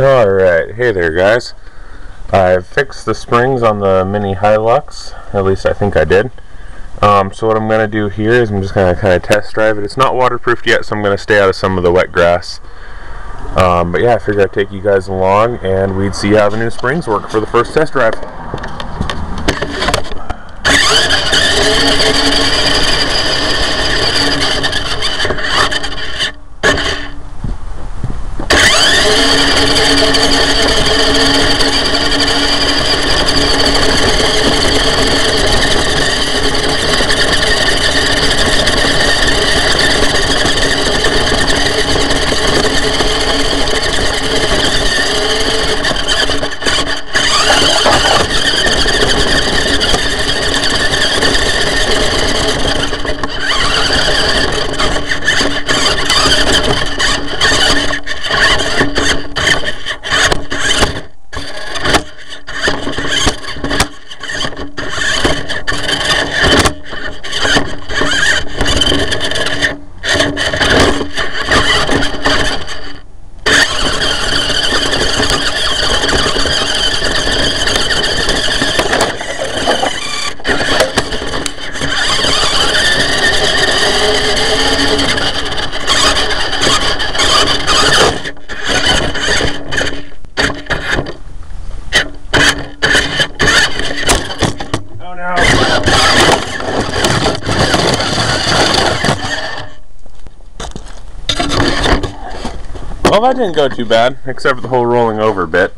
Alright, hey there guys. I've fixed the springs on the Mini Hilux, at least I think I did. Um, so what I'm going to do here is I'm just going to kind of test drive it. It's not waterproofed yet, so I'm going to stay out of some of the wet grass. Um, but yeah, I figured I'd take you guys along and we'd see how the new springs work for the first test drive. Well, that didn't go too bad, except for the whole rolling over bit.